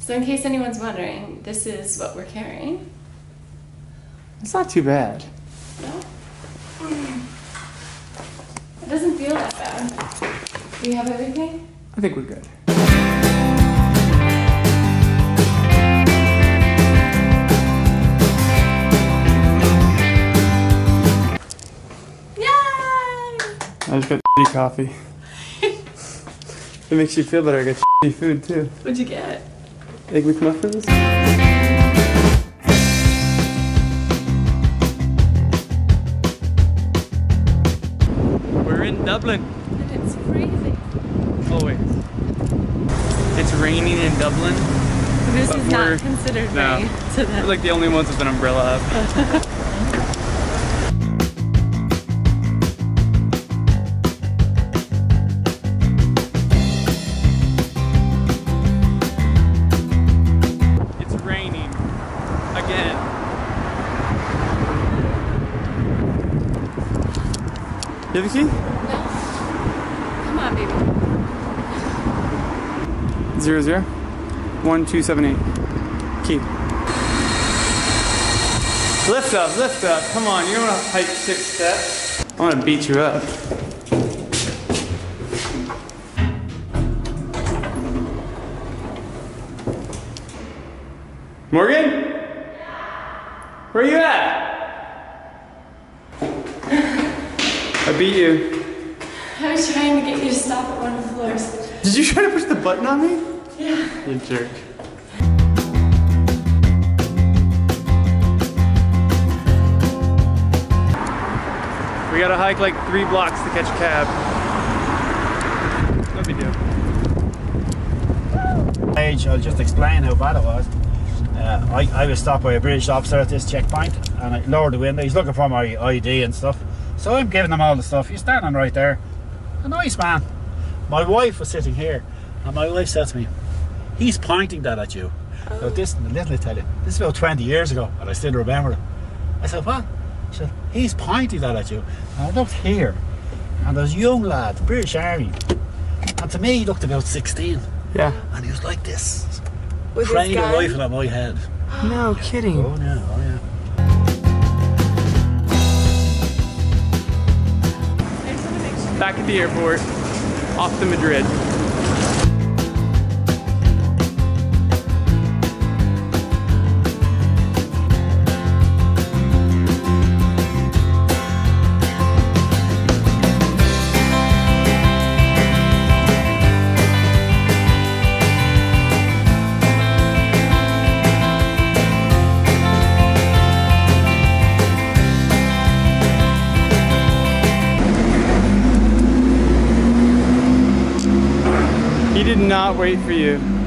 So, in case anyone's wondering, this is what we're carrying. It's not too bad. No? It doesn't feel that bad. Do you have everything? I think we're good. Yay! I just got coffee. it makes you feel better. I got food too. What'd you get? Egg McMuffins. We're in Dublin. And it's freezing. Always. It's raining in Dublin. This is we're- not considered no. rain to We're like the only ones with an umbrella up. You have a key? No. Come on, baby. Zero zero one two seven eight. Key. Lift up, lift up. Come on, you don't want to hike six steps. I want to beat you up. Morgan? Where are you at? I beat you. I was trying to get you to stop at one of the floors. Did you try to push the button on me? Yeah. You jerk. We gotta hike like three blocks to catch a cab. No big deal. Age, I'll just explain how bad it was. Uh, I, I was stopped by a British officer at this checkpoint and I lowered the window. He's looking for my ID and stuff. So I'm giving him all the stuff. He's standing right there. A nice man. My wife was sitting here and my wife said to me, He's pointing that at you. Now oh. this, little I tell you, this is about 20 years ago and I still remember it. I said, What? She said, He's pointing that at you. And I looked here and there's a young lad, British Army. And to me, he looked about 16 Yeah. and he was like this, With his praying a gun? rifle at my head. No kidding. Oh yeah, oh yeah. Back at the airport, off to Madrid. Did not wait for you.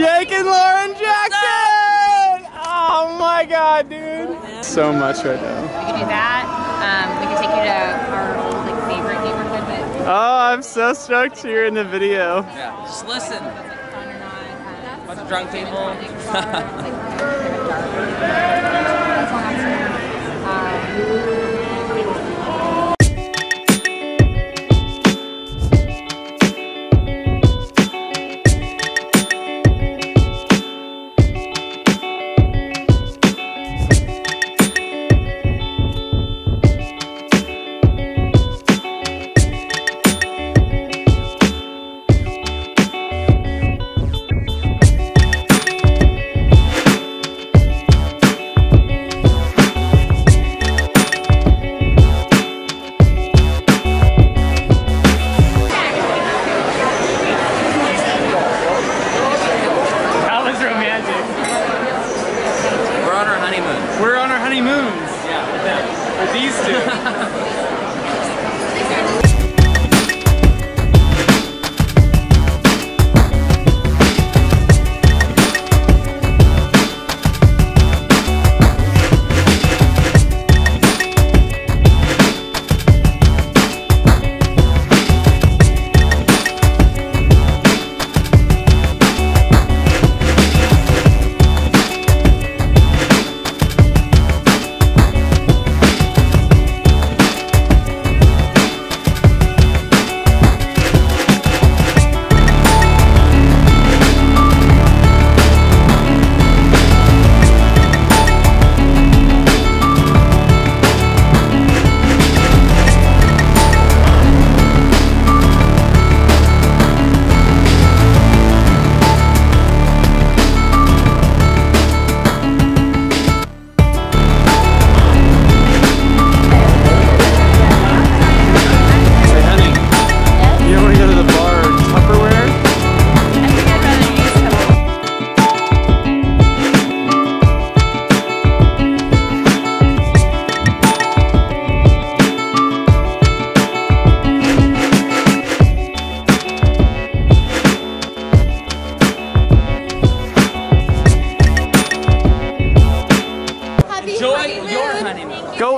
Jake and Lauren Jackson! Oh my god, dude. So much right now. We can do that. Um, we can take you to our old like, favorite neighborhood. Oh, I'm so stoked you're in the video. Yeah, just listen. A bunch of drunk people.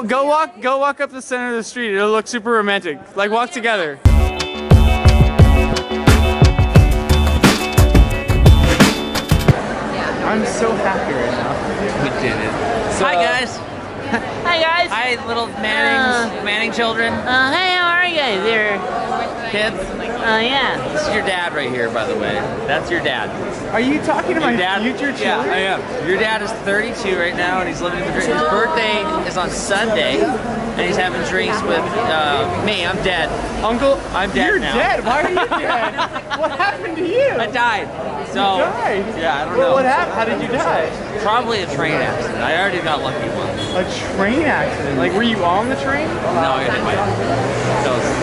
go go walk go walk up the center of the street. It'll look super romantic. Like walk together. I'm so happy right now. We did it. So, Hi guys. Hi guys. Hi little Mannings, Manning children, Uh, hey, how are you guys? You're, kids. uh, yeah. This is your dad right here, by the way. That's your dad. Are you talking to my dad. future Yeah. I am. Your dad is 32 right now, and he's living the dream. His birthday is on Sunday, and he's having drinks with uh, me. I'm dead. Uncle, I'm dead You're now. dead. Why are you dead? what happened to you? I died. So You died? yeah, I don't Well, know. What happened? How did you die? Probably a train accident. I already got lucky once. A train accident. Like, were you on the train? No, I got hit by. So it's